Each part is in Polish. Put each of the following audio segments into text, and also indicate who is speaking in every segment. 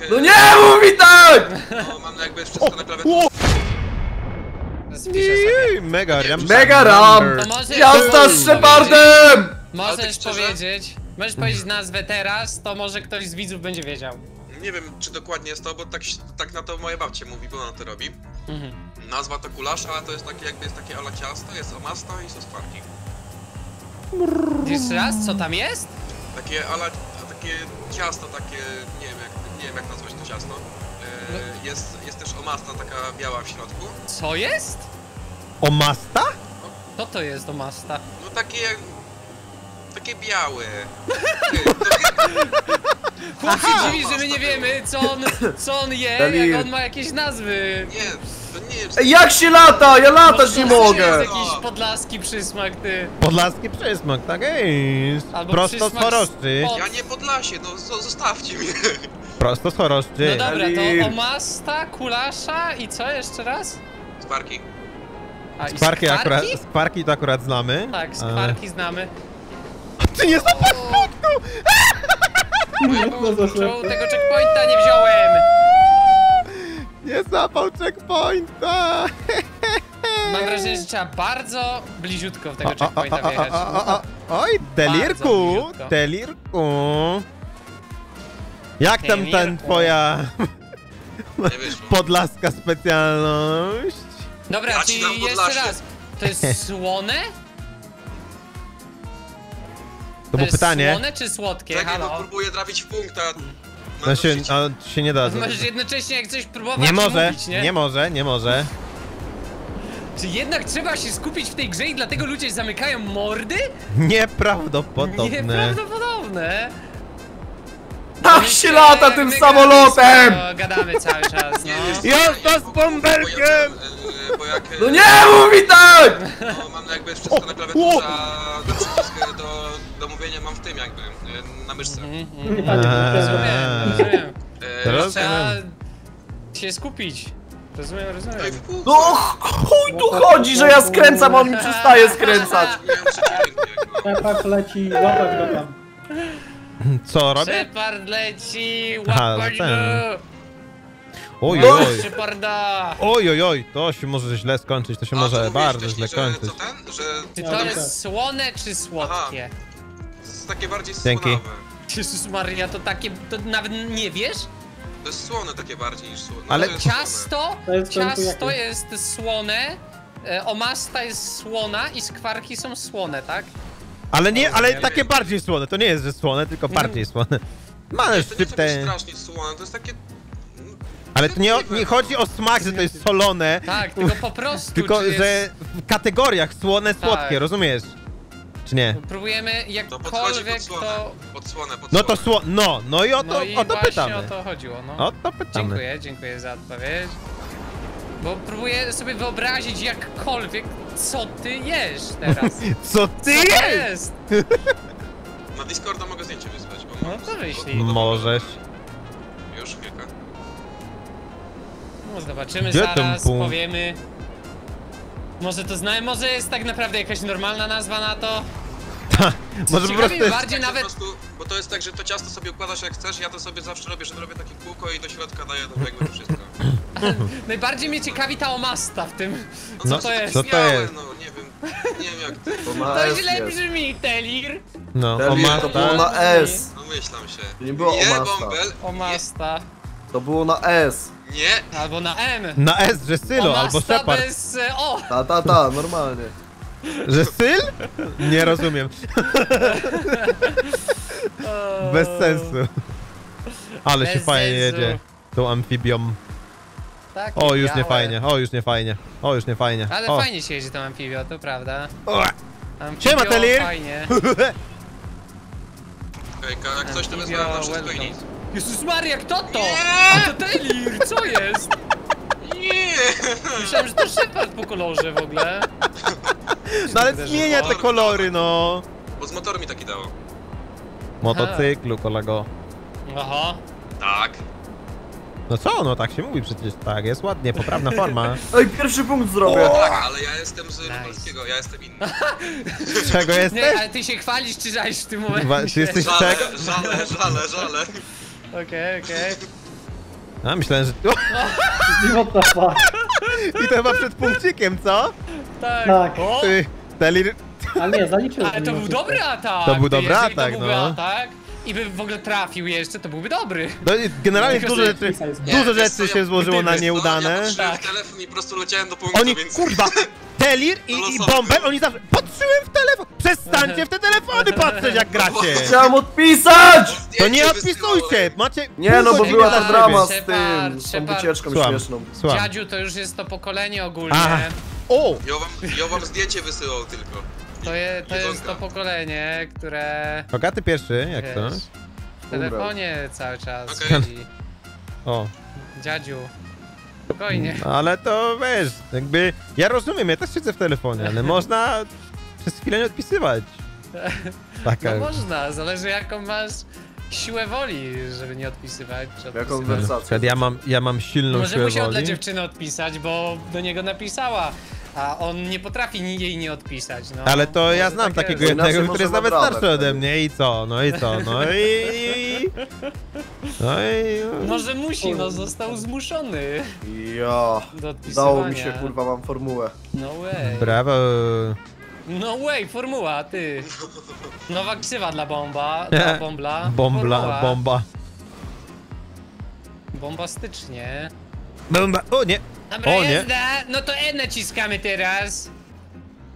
Speaker 1: jak...
Speaker 2: No nie mów mi tak!
Speaker 1: No, mam jakby wszystko na klawiaturze.
Speaker 3: Spiszę sobie.
Speaker 4: Mega ram.
Speaker 2: Mega ram!
Speaker 3: To może-
Speaker 2: Jazda z Shepardem!
Speaker 1: Ale
Speaker 3: Możesz
Speaker 1: tak szczerze?
Speaker 3: powiedzieć, możesz powiedzieć nazwę teraz, to może ktoś z widzów będzie wiedział.
Speaker 1: Nie wiem, czy dokładnie jest to, bo tak, tak na to moja babcia mówi, bo ona to robi.
Speaker 3: Mhm.
Speaker 1: Nazwa to kulasza, a to jest takie jakby jest takie ala ciasto, jest omasta i sos parki.
Speaker 3: Jeszcze raz, co tam jest?
Speaker 1: Takie ala, takie ciasto, takie, nie wiem jak, nie wiem jak nazwać to ciasto. E, jest, jest też omasta taka biała w środku.
Speaker 3: Co jest?
Speaker 4: O masta?
Speaker 3: Co to jest do masta?
Speaker 1: No takie, takie białe.
Speaker 3: Chłop się dziwi, że my nie wiemy, co on, co on je, jak on ma jakieś nazwy.
Speaker 1: Nie, to nie jest...
Speaker 2: Ej, jak się lata? Ja latać nie
Speaker 3: Może to
Speaker 2: mogę!
Speaker 3: jest jakiś podlaski przysmak, ty.
Speaker 4: Podlaski przysmak, tak jest.
Speaker 3: Albo
Speaker 4: Prosto z
Speaker 3: przysmak
Speaker 4: choroszczy.
Speaker 3: spod-
Speaker 1: Ja nie Podlasie, no zo- zostawcie mnie.
Speaker 4: Prosto z choroszczy.
Speaker 3: No dobra, to omasta, kulasza i co jeszcze raz?
Speaker 1: Sparki?
Speaker 3: A, i
Speaker 4: Skwarki akurat,
Speaker 3: skwarki
Speaker 4: to akurat znamy.
Speaker 3: Tak,
Speaker 4: E,
Speaker 3: skwarki znamy.
Speaker 4: Ty nie złapasz punktu!
Speaker 3: Czemu tego checkpointa nie wziąłem?
Speaker 4: Nie złapał checkpointa!
Speaker 3: Mam wrażenie, że trzeba bardzo bliziutko w tego
Speaker 4: O, o, o,
Speaker 3: checkpointa
Speaker 4: o,
Speaker 3: wjechać.
Speaker 4: o, o, o. Oj, Delirku!
Speaker 3: bliziutko.
Speaker 4: Delirku! Jak tam ten twoja podlaska specjalność?
Speaker 3: Dobra,
Speaker 1: Ja
Speaker 3: czyli jeszcze
Speaker 1: Podlasie.
Speaker 3: raz. To jest słone?
Speaker 4: To było
Speaker 3: jest
Speaker 4: pytanie.
Speaker 3: słone czy słodkie?
Speaker 1: Bo
Speaker 3: Halo?
Speaker 1: próbuję trafić w punkt, a...
Speaker 4: No się, a, się nie da.
Speaker 3: Możesz jednocześnie jak coś próbować
Speaker 4: Nie może,
Speaker 3: mówić, nie?
Speaker 4: nie może, nie może.
Speaker 3: Czy jednak trzeba się skupić w tej grze i dlatego ludzie zamykają mordy?
Speaker 4: Nieprawdopodobne.
Speaker 3: Nieprawdopodobne.
Speaker 2: Tak się lata tym samolotem!
Speaker 3: gadamy, gadamy cały czas, no.
Speaker 4: Jazda z bąbelkiem!
Speaker 1: Bo jak... e,
Speaker 2: No nie mów mi tak!
Speaker 1: No, mam jakby wszystko na klawiaturze, a do przycisk do, do mówienia mam w tym jakby, e, na myszce.
Speaker 3: Mhm, mhm.
Speaker 4: Eee.
Speaker 3: Rozumiem, rozumiem.
Speaker 1: E,
Speaker 4: Teraz-
Speaker 3: Trzeba się skupić. Rozumiem,
Speaker 1: No i
Speaker 3: rozumiem.
Speaker 1: w pół.
Speaker 2: No chuj tu chodzi, że ja skręcam, a on mi przestaje skręcać.
Speaker 1: Miałem trzeci no.
Speaker 5: Leci, łapać go tam.
Speaker 4: Co robię?
Speaker 3: Shepard leci,
Speaker 4: Aha,
Speaker 3: łapać
Speaker 4: ten.
Speaker 3: go!
Speaker 4: Oj,
Speaker 2: No.
Speaker 4: oj, oj.
Speaker 3: Sheparda!
Speaker 4: Oj, oj, oj, to się może źle skończyć, to się
Speaker 1: A,
Speaker 4: może
Speaker 1: mówiłeś
Speaker 4: bardzo źle
Speaker 1: że
Speaker 4: kończyć.
Speaker 1: Co ten? Że
Speaker 3: Czy to jest słone czy słodkie?
Speaker 1: to jest takie bardziej
Speaker 4: Dzięki.
Speaker 1: słonawe.
Speaker 3: Jezus Maria, to takie, to nawet nie wiesz?
Speaker 1: To jest słone takie bardziej niż słone.
Speaker 4: Ale
Speaker 1: to.
Speaker 3: Ciasto,
Speaker 5: To jest
Speaker 3: ciasto jest słone, e, omasta jest słona i skwarki są słone, tak?
Speaker 4: Ale nie, ale takie bardziej słone, to nie jest, że słone, tylko bardziej słone. Mamy
Speaker 1: To nie jest
Speaker 4: szczyptę.
Speaker 1: strasznie słone, to jest takie...
Speaker 4: Ale to nie, nie chodzi o smak, że to jest solone,
Speaker 3: Tak, tylko po prostu.
Speaker 4: tylko
Speaker 3: jest...
Speaker 4: że w kategoriach słone, słodkie,
Speaker 3: Tak.
Speaker 4: rozumiesz? Czy nie?
Speaker 3: Próbujemy
Speaker 1: To podchodzi
Speaker 3: jakkolwiek
Speaker 1: pod słone.
Speaker 3: to...
Speaker 1: Pod słone, pod
Speaker 4: No to
Speaker 1: słone.
Speaker 4: sło... No, no i o to,
Speaker 3: No i
Speaker 4: o to pytamy.
Speaker 3: o to chodziło, no.
Speaker 4: O to pytamy.
Speaker 3: Dziękuję, dziękuję za odpowiedź. Bo próbuję sobie wyobrazić jakkolwiek, co ty jesz teraz.
Speaker 4: Co ty
Speaker 3: Co to
Speaker 4: jest?
Speaker 1: Na Discorda mogę zdjęcie wysłać, bo
Speaker 3: No
Speaker 1: mam...
Speaker 3: to wyślij.
Speaker 4: Możesz.
Speaker 1: Już, chwilkę.
Speaker 3: No zobaczymy
Speaker 4: Gdzie ten
Speaker 3: zaraz,
Speaker 4: punkt?
Speaker 3: powiemy. Może to znamy, może jest tak naprawdę jakaś normalna nazwa na to?
Speaker 4: Może po prostu jest...
Speaker 3: bardziej
Speaker 1: Tak,
Speaker 3: nawet...
Speaker 1: Po prostu, bo to jest tak, że to ciasto sobie układasz jak chcesz, ja to sobie zawsze robię, że robię takie kółko i do środka daję do jakby to wszystko.
Speaker 3: Najbardziej mnie ciekawi ta omasta w tym.
Speaker 1: No,
Speaker 4: No,
Speaker 3: to jest?
Speaker 4: co to jest?
Speaker 1: No, nie wiem, nie wiem jak to...
Speaker 2: To na
Speaker 3: To
Speaker 2: S
Speaker 3: źle
Speaker 2: jest.
Speaker 3: brzmi, Telir.
Speaker 4: No, o
Speaker 2: to było
Speaker 4: masta.
Speaker 2: na S.
Speaker 1: No myślam się.
Speaker 2: To nie było
Speaker 1: nie,
Speaker 2: omasta.
Speaker 1: bąbel,
Speaker 3: Omasta.
Speaker 2: To było na S.
Speaker 1: nie,
Speaker 3: Albo na M.
Speaker 4: Na S, że Sylo albo
Speaker 3: Omasta
Speaker 4: Shepard.
Speaker 3: bez... e, O!
Speaker 2: Ta, ta, ta, normalnie.
Speaker 4: Że Syl? Nie rozumiem. Bez sensu. Ale się
Speaker 3: Bez
Speaker 4: fajnie
Speaker 3: sensu.
Speaker 4: jedzie. Tą amfibią.
Speaker 3: Tak,
Speaker 4: O, już nie
Speaker 3: białe.
Speaker 4: fajnie, o, już nie fajnie. O, już nie fajnie.
Speaker 3: Ale
Speaker 4: o.
Speaker 3: fajnie się jeździ tą amfibią, to prawda. Amfibio,
Speaker 4: Siema, Telir.
Speaker 3: fajnie.
Speaker 1: Hejka, jak coś to
Speaker 3: Amfibio,
Speaker 1: na wszystko i nic.
Speaker 3: Jezus Maria, kto to?
Speaker 1: Nie!
Speaker 3: A to Telir, co jest?
Speaker 1: Nie!
Speaker 3: Myślałem, że to Shepard po kolorze w ogóle.
Speaker 4: No ale zmienia te kolory, no.
Speaker 1: Bo z motoru mi taki dało.
Speaker 4: Motocyklu, kolego.
Speaker 3: Aha.
Speaker 1: Tak.
Speaker 4: No co, no tak się mówi przecież, tak, jest ładnie, poprawna forma.
Speaker 2: Ej, pierwszy punkt zrobię.
Speaker 1: Tak, ale ja jestem z polskiego, ja jestem inny.
Speaker 4: Z czego
Speaker 3: Nie,
Speaker 4: jesteś?
Speaker 3: ale ty się chwalisz czy żalisz w tym momencie?
Speaker 4: Wa- ty jesteś-
Speaker 1: Żale,
Speaker 4: czego?
Speaker 1: żale, żale, żale.
Speaker 3: Okej, okej.
Speaker 4: A, myślałem, że...
Speaker 5: What the fuck?
Speaker 4: I to chyba przed punkcikiem, co?
Speaker 3: Tak.
Speaker 5: Tak.
Speaker 3: O!
Speaker 4: Ty, Telir...
Speaker 5: A nie, zaliczyłem.
Speaker 3: Ale to był dobry atak!
Speaker 4: To był dobry
Speaker 3: Jeżeli
Speaker 4: atak,
Speaker 3: to byłby
Speaker 4: no.
Speaker 3: atak i by w ogóle trafił jeszcze, to byłby dobry.
Speaker 4: No, generalnie dużo rzeczy, dużo rzeczy się złożyło na nieudane.
Speaker 1: No, ja
Speaker 3: Tak.
Speaker 1: w telefon i po prostu leciałem do punktu,
Speaker 4: Oni,
Speaker 1: więc...
Speaker 4: kurwa, Telir i, i Bomber, oni zawsze... Patrzyłem w telefon! Przestańcie w te telefony patrzeć, jak gracie!
Speaker 2: Chciałem odpisać!
Speaker 4: To nie odpisujcie! Macie...
Speaker 2: Nie no, bo była ta drama z tym, z tą wycieczką
Speaker 4: Słucham,
Speaker 2: śmieszną.
Speaker 4: słucham.
Speaker 3: Dziadziu to już jest to pokolenie ogólnie.
Speaker 4: Aha. O!
Speaker 1: Ja wam, ja wam zdjęcie wysyłał tylko.
Speaker 3: To, je, to jest to pokolenie, które
Speaker 4: Bogaty pierwszy, jak to?
Speaker 3: w telefonie cały czas siedzi.
Speaker 4: O.
Speaker 3: Dziadziu. Spokojnie.
Speaker 4: Ale to wiesz, jakby... Ja rozumiem, ja też siedzę w telefonie, ale można przez chwilę nie odpisywać. Taka...
Speaker 3: No można, zależy jaką masz siłę woli, żeby nie odpisywać. czy
Speaker 2: Jaką
Speaker 3: odpisywać.
Speaker 4: Na
Speaker 2: wersację?
Speaker 4: przykład ja mam, ja mam silną
Speaker 3: Może
Speaker 4: siłę
Speaker 3: musiał dla
Speaker 4: woli.
Speaker 3: dziewczyny odpisać, bo do niego napisała, a on nie potrafi jej nie odpisać. No,
Speaker 4: Ale to ja znam
Speaker 3: takie-
Speaker 4: takiego jednego, który jest nawet starszy ode mnie i co, no i co, no i... No i...
Speaker 3: Może musi, no został zmuszony odpisywania.
Speaker 2: Dało mi się, kurwa, mam formułę.
Speaker 3: No way.
Speaker 4: Brawo.
Speaker 3: No way, formuła, ty. Nowa ksywa dla bomba, dla bombla.
Speaker 4: Bombla,
Speaker 3: Formuła.
Speaker 4: bomba.
Speaker 3: Bombastycznie.
Speaker 4: Bomba, o nie.
Speaker 3: Dobra,
Speaker 4: O nie.
Speaker 3: jazda. No to E naciskamy teraz.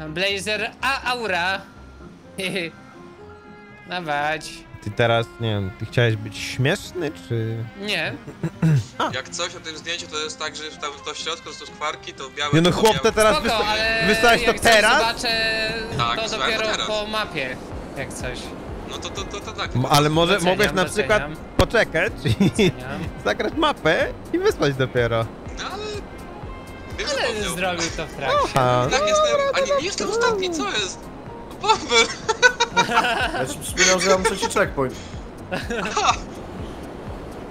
Speaker 3: Blazer A Aura. Dawać.
Speaker 4: Ty teraz, nie wiem, ty chciałeś być śmieszny, czy...
Speaker 3: Nie.
Speaker 1: Jak coś o tym zdjęciu, to jest tak, że tam to w środku to są skwarki, to białe...
Speaker 4: Nie no chłop, to teraz
Speaker 3: Spoko,
Speaker 4: wysta-
Speaker 3: ale
Speaker 4: wysłałeś to teraz?
Speaker 3: zobaczę,
Speaker 1: Tak,
Speaker 3: to dopiero
Speaker 1: teraz.
Speaker 3: po mapie. Jak coś.
Speaker 1: No to, to, to, to tak.
Speaker 4: Ale może
Speaker 3: Doceniam,
Speaker 4: mogłeś na
Speaker 3: doceniam.
Speaker 4: przykład poczekać i
Speaker 3: Doceniam.
Speaker 4: zagrać mapę i wysłać dopiero.
Speaker 1: No ale... Zapomniał.
Speaker 3: zrobił to w trakcie.
Speaker 4: A,
Speaker 1: Tak jestem... A nie, nie jestem ostatni, co jest? Bomber!
Speaker 2: Ja ci przypominam, że ja mam trzeci checkpoint.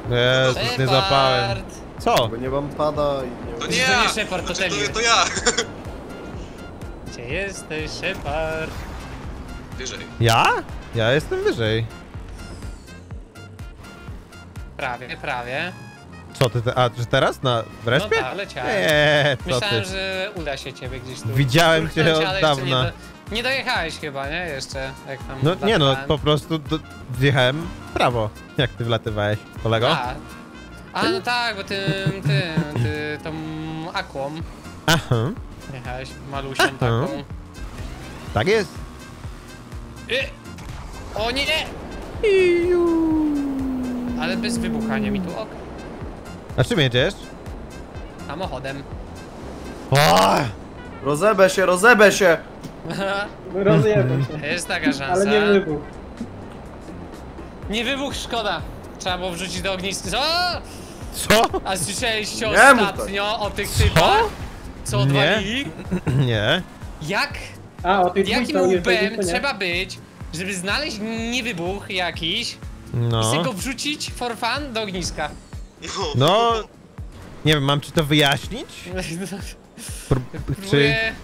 Speaker 4: Jezus, nie zapałem.
Speaker 3: Shepard.
Speaker 4: Co?
Speaker 2: Bo nie mam pada i nie
Speaker 1: To nie
Speaker 3: To
Speaker 1: ja!
Speaker 3: nie Shepard, to
Speaker 1: Znaczy, to, to ja!
Speaker 3: Gdzie jesteś, Shepard?
Speaker 1: Wyżej.
Speaker 4: Ja? Ja jestem wyżej.
Speaker 3: Prawie, prawie.
Speaker 4: Co ty, te, a że teraz na w
Speaker 3: No
Speaker 4: respie?
Speaker 3: tak, leciałem.
Speaker 4: Nie, co
Speaker 3: Myślałem,
Speaker 4: ty.
Speaker 3: że uda się ciebie gdzieś tu.
Speaker 4: Widziałem cię od dawna.
Speaker 3: Nie, do, nie dojechałeś chyba, nie? Jeszcze, jak tam
Speaker 4: No nie no, po prostu do, wjechałem w prawo, jak ty wlatywałeś, kolego.
Speaker 3: A, a no tak, bo tym, tym, ty, tą akłą
Speaker 4: Aha,
Speaker 3: jechałeś, malusią
Speaker 4: Aha.
Speaker 3: taką.
Speaker 4: tak jest.
Speaker 3: Y! O nie! Ale bez wybuchania mi tu ok.
Speaker 4: A czym jedziesz?
Speaker 3: Samochodem.
Speaker 4: O!
Speaker 2: Rozebę się, rozebę się!
Speaker 5: Rozjebę się.
Speaker 3: Jest taka szansa.
Speaker 5: Ale nie wybuch.
Speaker 3: Nie wybuch, szkoda. Trzeba było wrzucić do ogniska. Co?
Speaker 4: Co?
Speaker 3: A słyszeliście
Speaker 2: Nie mów
Speaker 3: ostatnio o tych typach? Co
Speaker 4: Nie.
Speaker 3: odwalili?
Speaker 4: Nie.
Speaker 3: Jak
Speaker 5: A, o tej
Speaker 3: Jakim
Speaker 5: nie
Speaker 3: łbem
Speaker 5: nie?
Speaker 3: trzeba być, żeby znaleźć niewybuch jakiś i sobie
Speaker 4: No.
Speaker 3: go wrzucić for fun do ogniska?
Speaker 4: No. Nie wiem, mam ci to wyjaśnić? Pró- czy...
Speaker 3: Próbuję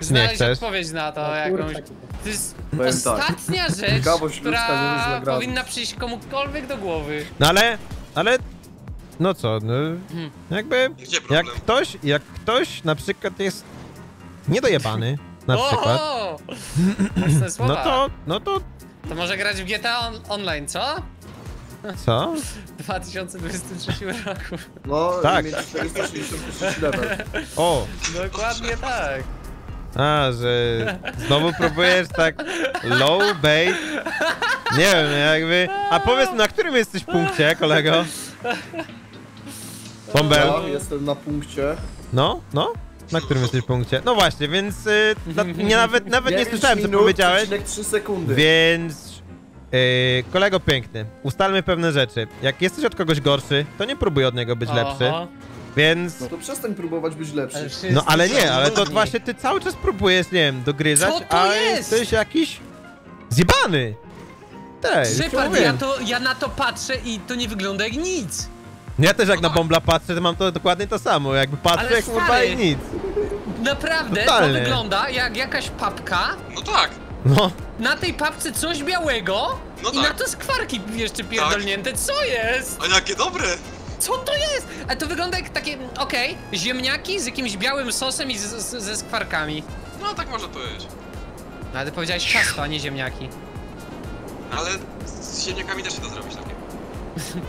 Speaker 3: znaleźć
Speaker 4: chcesz?
Speaker 3: odpowiedź na to jakąś. To jest
Speaker 2: Powiem tak.
Speaker 3: ostatnia rzecz,
Speaker 2: Ciekawość
Speaker 3: która powinna przyjść komukolwiek do głowy.
Speaker 4: No ale... Ale... No co, no...
Speaker 3: Hmm.
Speaker 4: Jakby...
Speaker 1: Gdzie
Speaker 4: Jak ktoś, jak ktoś na przykład jest niedojebany, na przykład,
Speaker 3: Oho!
Speaker 4: No to, no to
Speaker 3: To może grać w GTA on online, co?
Speaker 4: Co?
Speaker 3: W 2023 roku.
Speaker 2: No,
Speaker 4: Tak.
Speaker 2: i mieć 463 level.
Speaker 4: O,
Speaker 3: Dokładnie tak.
Speaker 4: a, że znowu próbujesz tak low bait. Nie wiem, jakby. A powiedz, na którym jesteś punkcie, kolego? Bombel.
Speaker 2: Ja jestem na punkcie.
Speaker 4: No, no? Na którym jesteś punkcie? No właśnie, więc y, na, nie, nawet, nawet nie
Speaker 2: 9
Speaker 4: słyszałem, co
Speaker 2: minut,
Speaker 4: powiedziałeś.
Speaker 2: przecinek 3 sekundy.
Speaker 4: Więc. Yy, kolego piękny, ustalmy pewne rzeczy. Jak jesteś od kogoś gorszy, to nie próbuj od niego być lepszy.
Speaker 3: Oho.
Speaker 4: Więc.
Speaker 2: No to przestań próbować być lepszy.
Speaker 3: Ale
Speaker 4: No ale nie, ale to właśnie ty cały czas próbujesz, nie wiem, dogryzać,
Speaker 3: Co to
Speaker 4: a
Speaker 3: jest?
Speaker 4: jesteś jakiś zjebany.
Speaker 3: Shepard,
Speaker 4: mówiłem.
Speaker 3: ja, to, ja na to patrzę i to nie wygląda jak nic.
Speaker 4: Ja też jak na Bombla patrzę, to mam to dokładnie to samo. Jakby patrzę,
Speaker 3: Ale
Speaker 4: kurwa i nic.
Speaker 3: Naprawdę,
Speaker 4: Totalnie.
Speaker 3: to wygląda jak jakaś papka.
Speaker 1: No tak.
Speaker 4: No,
Speaker 3: Na tej papce coś białego
Speaker 1: No
Speaker 3: i
Speaker 1: tak.
Speaker 3: na to skwarki jeszcze pierdolnięte. Co jest?
Speaker 1: A jakie dobre!
Speaker 3: Co to jest? A to wygląda jak takie, okej, ziemniaki z jakimś białym sosem i z, z, ze skwarkami.
Speaker 1: No tak może to być.
Speaker 3: No ale ty powiedziałeś ciasto, a nie ziemniaki.
Speaker 1: Ale z ziemniakami też się da zrobić takie.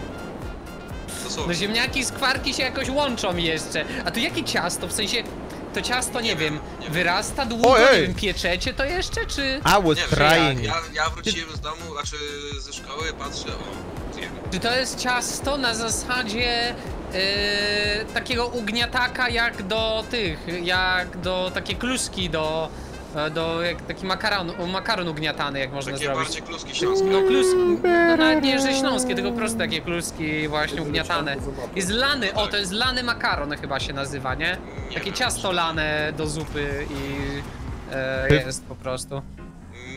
Speaker 3: No ziemniaki i skwarki się jakoś łączą jeszcze. A tu jakie ciasto? W sensie, to ciasto, nie, wiem, wyrasta długo,
Speaker 4: Ojej.
Speaker 3: nie wiem, pieczecie to jeszcze, czy...
Speaker 4: I was
Speaker 1: Nie wiem,
Speaker 4: trying.
Speaker 1: Ja, ja wróciłem z domu, znaczy ze szkoły, patrzę, o, zjemy.
Speaker 3: Czy to jest ciasto na zasadzie yy, takiego ugniataka jak do tych, jak do takie kluski do, e, do jak taki makaron, makaron ugniatany jak można
Speaker 1: Takie
Speaker 3: zrobić.
Speaker 1: bardziej kluski śląskie.
Speaker 3: No kluski, no nawet nie, że śląskie, tylko po prostu takie kluski właśnie ugniatane. Jest lany, o to jest lany makaron chyba się nazywa, nie?
Speaker 1: Nie
Speaker 3: Takie
Speaker 1: wiem.
Speaker 3: ciasto lane do zupy i e, jest po prostu.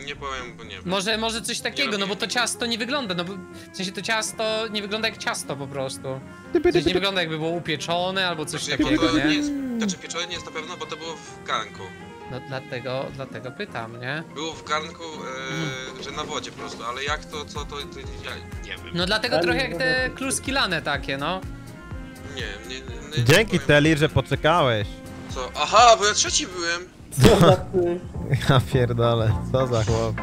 Speaker 1: Nie powiem, bo nie wiem.
Speaker 3: Może, może coś takiego, no bo to ciasto nie wygląda, no bo w sensie to ciasto nie wygląda jak ciasto po prostu. W sensie nie wygląda jakby było upieczone albo coś
Speaker 1: Znaczy, bo
Speaker 3: takiego,
Speaker 1: to nie
Speaker 3: nie?
Speaker 1: jest, znaczy pieczone nie jest na pewno, bo to było w garnku.
Speaker 3: No dlatego, dlatego pytam, nie?
Speaker 1: Było w garnku, e, że na wodzie po prostu, ale jak to, co to, to ja nie wiem.
Speaker 3: No dlatego trochę jak te kluski lane takie, no.
Speaker 1: Nie, nie, nie, nie
Speaker 4: Dzięki. Teli, że poczekałeś.
Speaker 1: Co? Aha, bo ja trzeci byłem.
Speaker 5: Co za ty?
Speaker 4: Ja pierdolę, co za chłop.